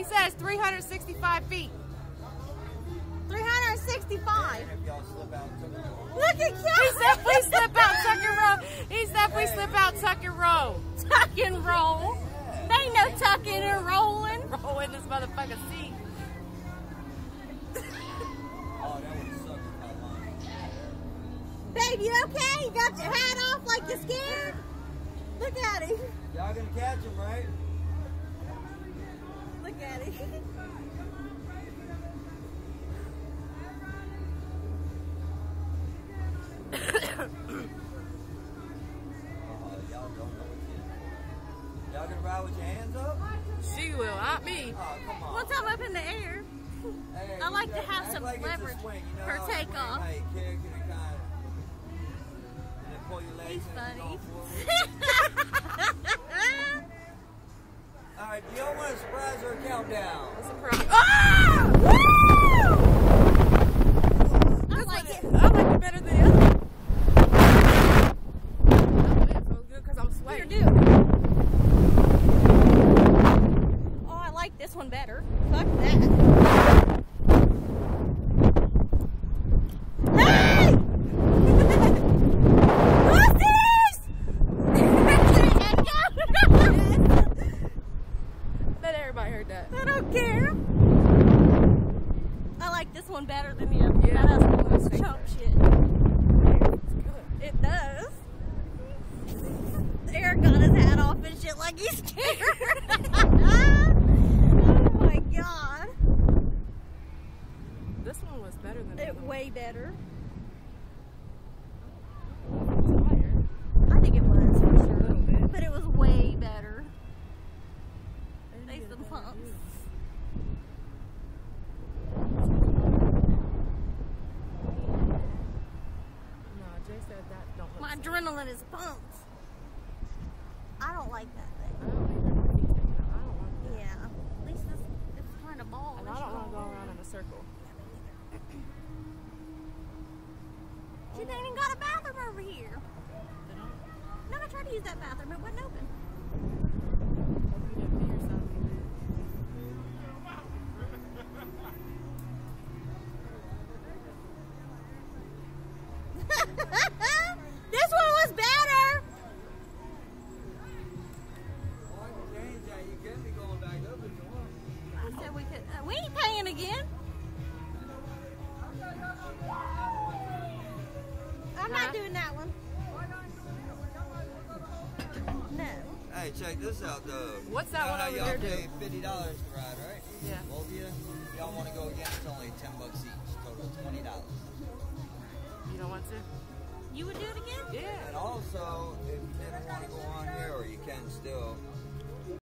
He says 365 feet. 365. And if y'all slip out, took. Look at He you. said please slip out, tuck and roll. He said please slip out, tuck and roll. tuck and roll. They ain't no tucking and rolling. Roll in this motherfucking seat. Oh, that would suck if I. Babe, you okay? You got your hat off like you're scared? Look at him. Y'all gonna catch him, right? Y'all don't know what's in. Y'all gonna ride with your hands up? She will, not me. Oh, come on. What's up up in the air? Hey, I like to have some like leverage swing, you know for how a swing, takeoff. how you kick right, a surprise or a countdown? Surprise. Ah! Woo! I like it. I like it better than the other. Oh, it feels good because I'm Here, sweating. do. Oh, I like this one better. Fuck that. Hey! Pussies! Bet everybody heard that. I don't care. I like this one better than the other. Yeah, that other one chump shit. Good. It does. Eric got his hat off and shit like he's scared. oh my god. This one was better than It way better. one. Tired. I think it was for A sure. little bit. But it was way better. They some pumps. No, Jay said that don't look My adrenaline is pumped. I don't like that I thing. don't either. My feet taken out. I don't want that. Yeah. At least this it's kind of ball. And I don't want to go around in a circle. She ain't even got a bathroom over here. No, I tried to use that bathroom. It wasn't open. Again. I'm Huh? not doing that one. No. Hey, check this out, though. What's that You know one over y'all there do? pay fifty dollars to ride, right? Yeah. Both of you. Y'all want to go again? It's only ten bucks each. Total twenty dollars. You don't want to? You would do it again? Yeah. And also, if you didn't want to go on here, or you can still,